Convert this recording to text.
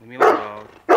Leave me alone.